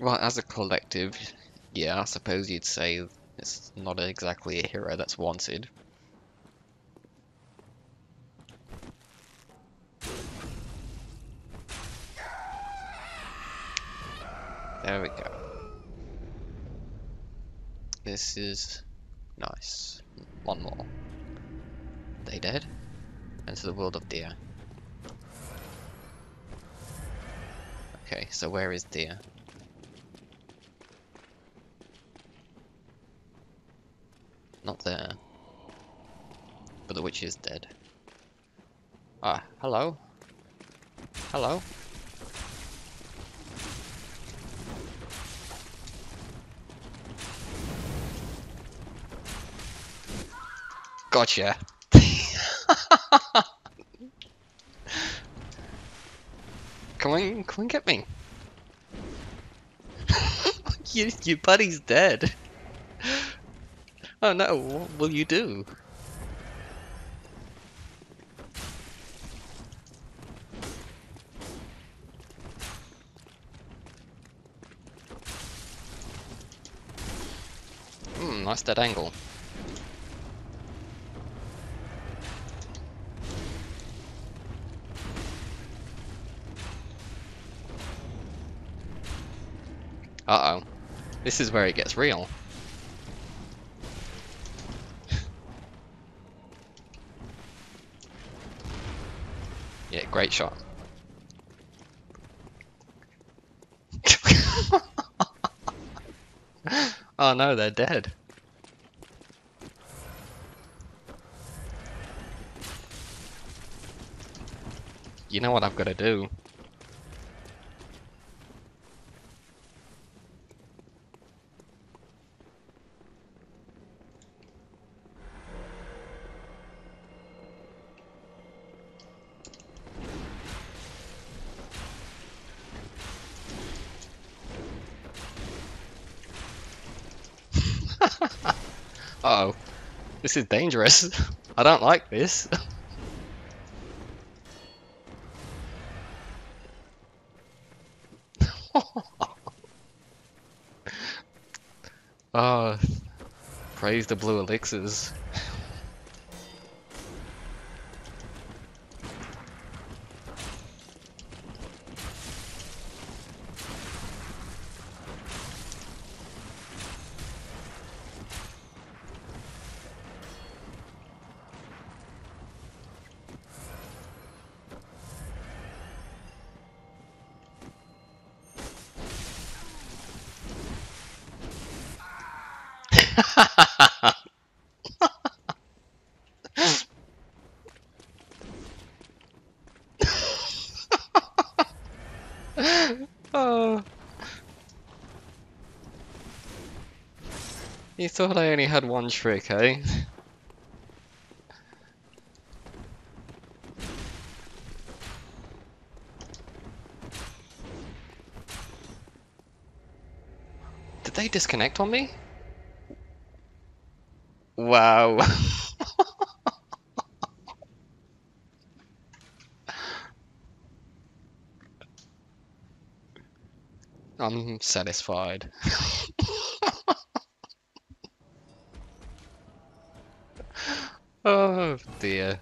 Well, as a collective, yeah, I suppose you'd say it's not exactly a hero that's wanted. There we go. This is nice. One more. They dead? Into the world of deer. Okay, so where is deer? Not there. But the witch is dead. Ah, hello? Hello? Gotcha. come on, come on, get me. your buddy's dead. Oh no, what will you do? Hmm, nice dead angle. Uh-oh. This is where it gets real. Yeah, great shot. oh no, they're dead. You know what I've got to do. Uh oh. This is dangerous. I don't like this. oh, praise the blue elixirs. Oh. You thought I only had one trick, eh? Did they disconnect on me? Wow. I'm satisfied. oh dear.